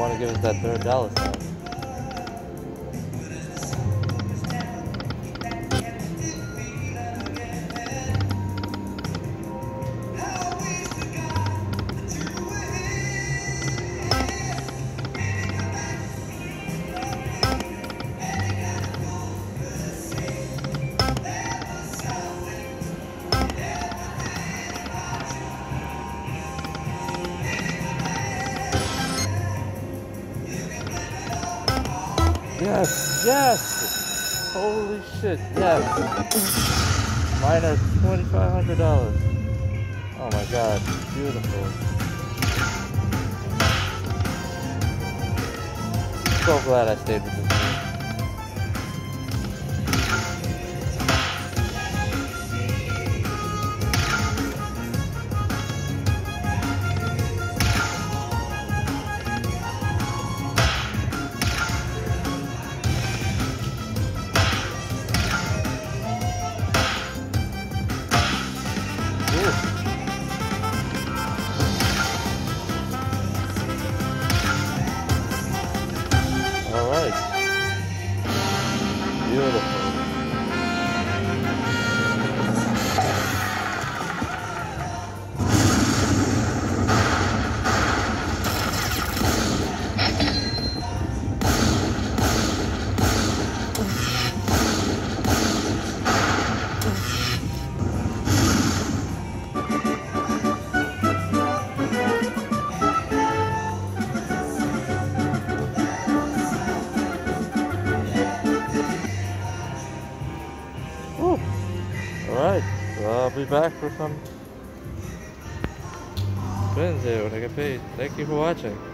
want to give us that third dollar sign? Yes, yes! Holy shit, yes! Are $2,500. Oh my god, beautiful. So glad I stayed with this be back for some here when I get paid. Thank you for watching.